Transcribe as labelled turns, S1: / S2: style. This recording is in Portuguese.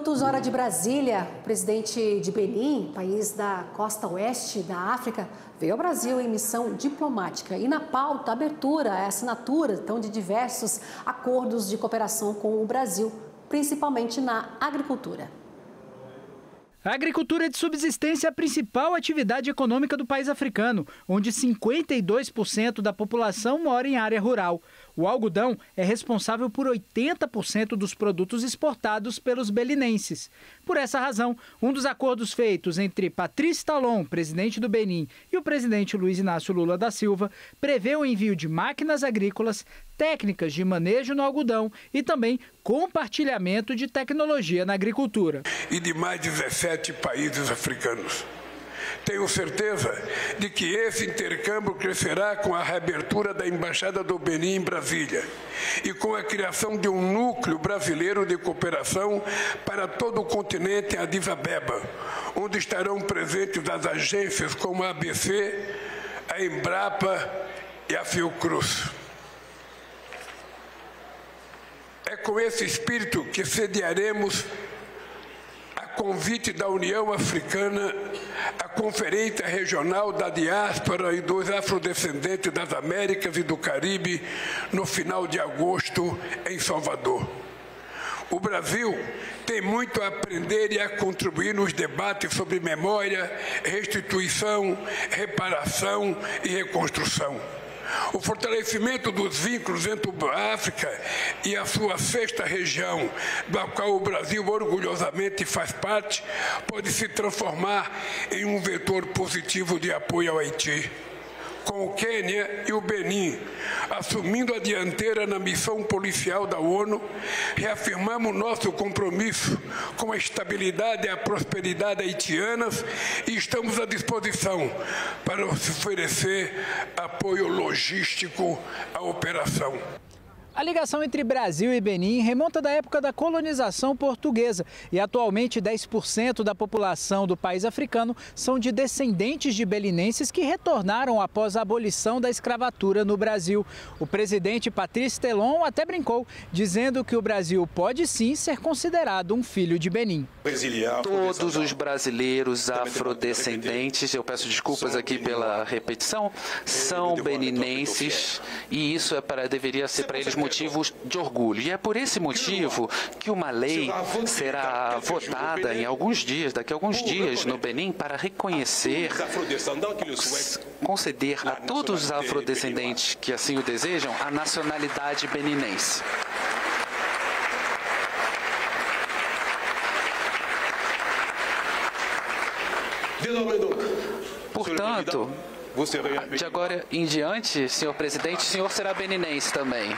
S1: minutos, hora de Brasília. O presidente de Benin, país da costa oeste da África, veio ao Brasil em missão diplomática. E na pauta, abertura, a assinatura então, de diversos acordos de cooperação com o Brasil, principalmente na agricultura.
S2: A agricultura de subsistência é a principal atividade econômica do país africano, onde 52% da população mora em área rural. O algodão é responsável por 80% dos produtos exportados pelos belinenses. Por essa razão, um dos acordos feitos entre Patrice Talon, presidente do Benin, e o presidente Luiz Inácio Lula da Silva prevê o envio de máquinas agrícolas, técnicas de manejo no algodão e também compartilhamento de tecnologia na agricultura.
S3: E de mais 17 países africanos. Tenho certeza de que esse intercâmbio crescerá com a reabertura da Embaixada do Benin em Brasília e com a criação de um núcleo brasileiro de cooperação para todo o continente em Addis Abeba, onde estarão presentes as agências como a ABC, a Embrapa e a Fiocruz. É com esse espírito que sediaremos convite da União Africana, a Conferência Regional da Diáspora e dos Afrodescendentes das Américas e do Caribe, no final de agosto, em Salvador. O Brasil tem muito a aprender e a contribuir nos debates sobre memória, restituição, reparação e reconstrução. O fortalecimento dos vínculos entre a África e a sua sexta região, da qual o Brasil orgulhosamente faz parte, pode se transformar em um vetor positivo de apoio ao Haiti com o Quênia e o Benin, assumindo a dianteira na missão policial da ONU, reafirmamos nosso compromisso com a estabilidade e a prosperidade haitianas e estamos à disposição para oferecer apoio logístico à operação.
S2: A ligação entre Brasil e Benin remonta da época da colonização portuguesa e atualmente 10% da população do país africano são de descendentes de belinenses que retornaram após a abolição da escravatura no Brasil. O presidente Patrício Telon até brincou, dizendo que o Brasil pode sim ser considerado um filho de Benin.
S4: Todos os brasileiros afrodescendentes, eu peço desculpas aqui pela repetição, são beninenses e isso é para deveria ser para eles motivos de orgulho. E é por esse motivo que uma lei será votada em alguns dias, daqui a alguns dias, no Benin, para reconhecer, conceder a todos os afrodescendentes que assim o desejam a nacionalidade beninense. Portanto, de agora em diante, senhor presidente, o senhor será beninense também.